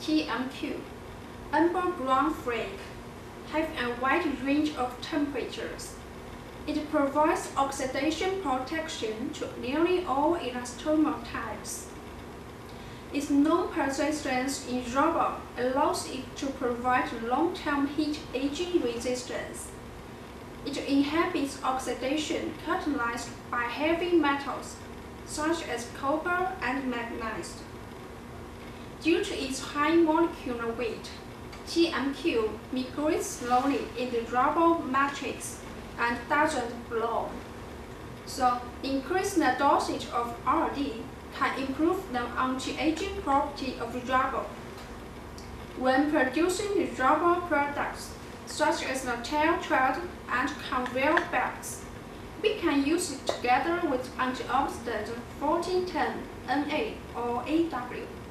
TMQ, amber brown flake, have a wide range of temperatures. It provides oxidation protection to nearly all elastomer types. Its non-persistence in rubber allows it to provide long-term heat aging resistance. It inhibits oxidation catalyzed by heavy metals such as copper and manganese. Due to its high molecular weight, TMQ migrates slowly in the rubber matrix and doesn't bloom. So increasing the dosage of RD can improve the anti-aging property of rubber. When producing rubber products, such as the tire tread and conveyor belts, we can use it together with antioxidant 4010 Na or AW.